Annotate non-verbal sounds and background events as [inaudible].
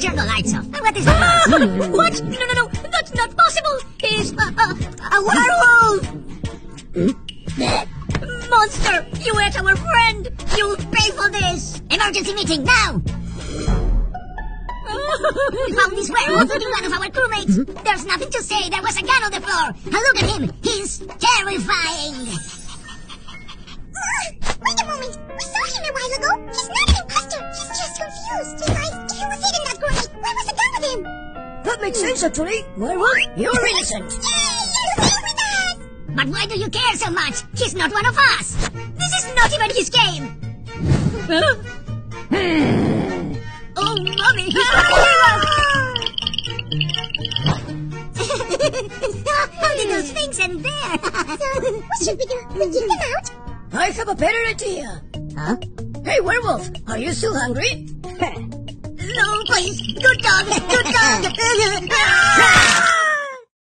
turn the lights off. What is that? what? No, no, no. That's not possible. He's a, a, a werewolf. Monster, you ate our friend. You'll pay for this. Emergency meeting now! We found this werewolf eating one of our crewmates. There's nothing to say. There was a gun on the floor. And look at him. He's terrifying. Where was the gun with him? That makes sense, actually. Werewolf, you're innocent. Yay! You're staying with us! But why do you care so much? He's not one of us. This is not even his game. [gasps] oh, mommy, he's How did those things end there? [laughs] What should we do? We kick them out? I have a better idea. huh? Hey, werewolf, are you still hungry? [laughs] no, please. Good dog. Good [laughs] dog.